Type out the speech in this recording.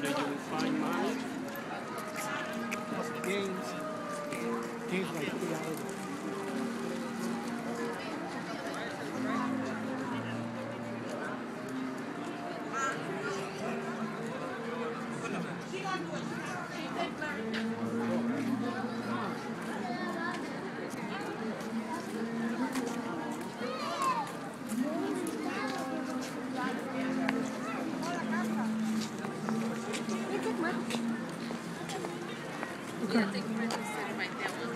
better, you will find money. Games, games like three hours. Yeah,